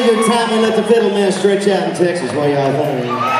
think it's time we let the fiddle man stretch out in Texas. while y'all think?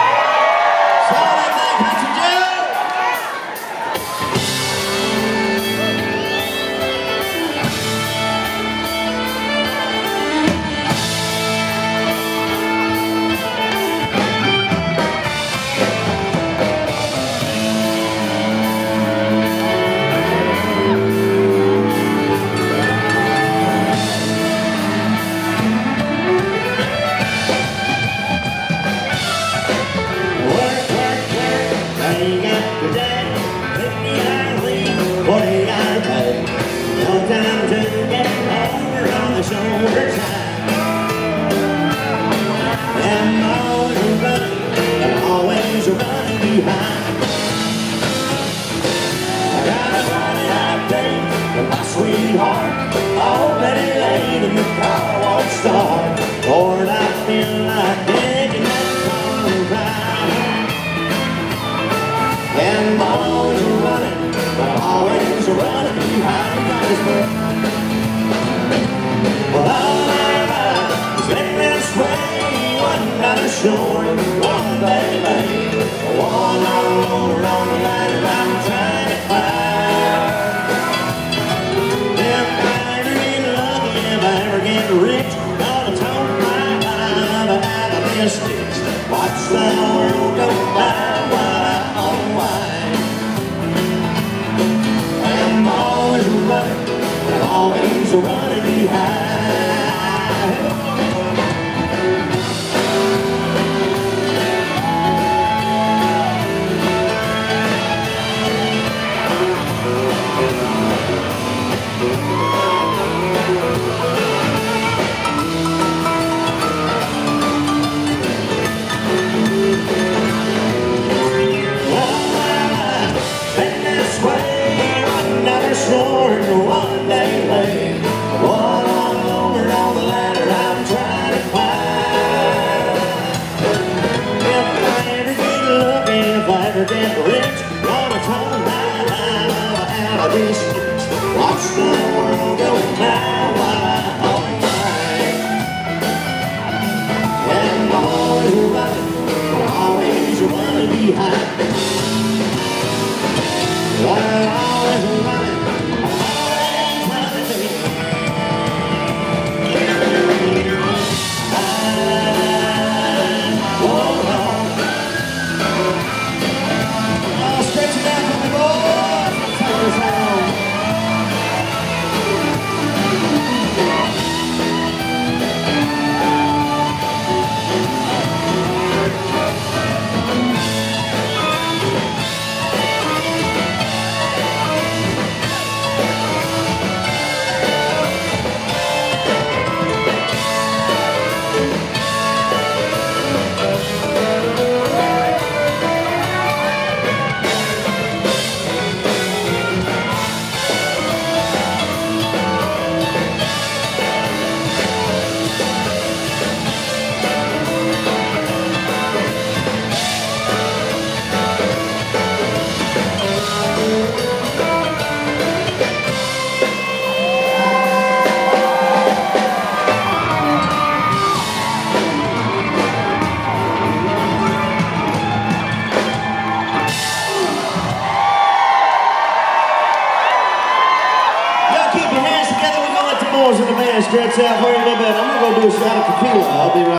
Car won't start. Lord, I feel like taking that car ride. And I'm always running, but always running behind this book. Well, all my life is in this way, one night ashore, one day one one day late. One on over on the ladder I'm trying to climb. If I ever get lucky, if I ever get rich, gonna turn my life out of this Y'all keep your hands together. We're gonna let the boys in the band stretch out for a little bit. I'm gonna go do a shot of tequila. I'll be right